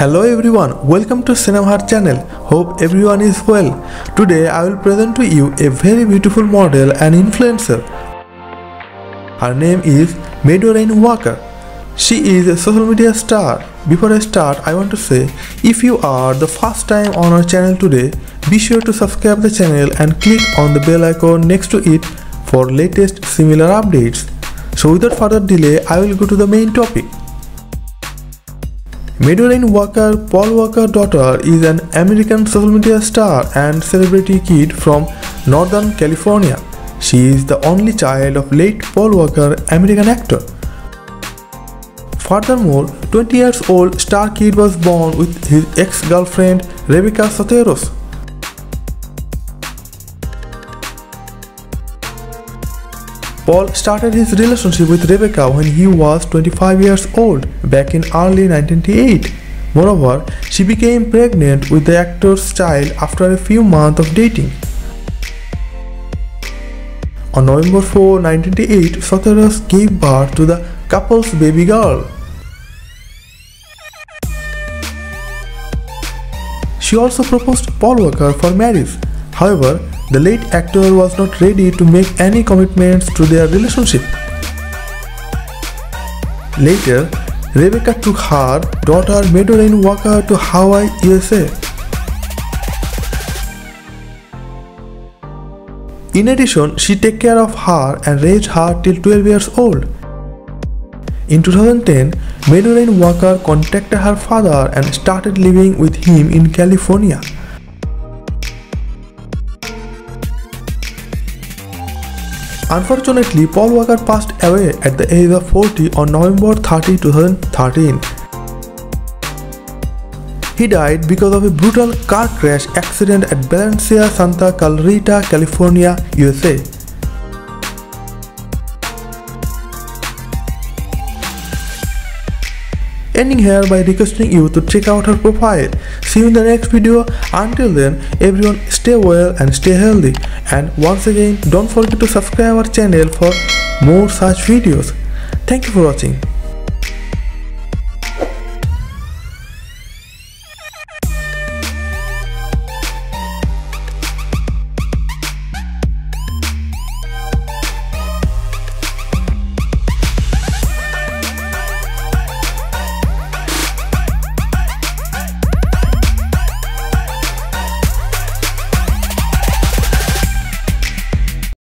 Hello everyone, welcome to Cinemart channel. Hope everyone is well. Today I will present to you a very beautiful model and influencer. Her name is Meadow Rain Walker. She is a social media star. Before I start, I want to say if you are the first time on our channel today, be sure to subscribe the channel and click on the bell icon next to it for latest similar updates. So without further delay, I will go to the main topic. Meadow Rain Walker, Paul Walker's daughter, is an American social media star and celebrity kid from Northern California. She is the only child of late Paul Walker, American actor. Furthermore, 20 years old Star Kid was born with his ex-girlfriend Rebecca Soteros. Paul started his relationship with Rebecca when he was 25 years old back in early 1998. Moreover, she became pregnant with the actor's child after a few months of dating. On November 4, 1998, Soteros gave birth to the couple's baby girl. She also proposed Paul Walker for marriage. However, the late actor was not ready to make any commitments to their relationship. Later, Rebecca took her daughter Meadow Rain Walker to Hawaii, USA. In addition, she took care of her and raised her till 12 years old. In 2010, Meadow Rain Walker contacted her father and started living with him in California. Unfortunately, Paul Walker passed away at the age of 40 on November 30, 2013. He died because of a brutal car crash accident at Valencia Santa Clarita, California, USA. Ending here by requesting you to check out her profile. See you in the next video. Until then, everyone stay well and stay healthy. And once again, don't forget to subscribe our channel for more such videos. Thank you for watching.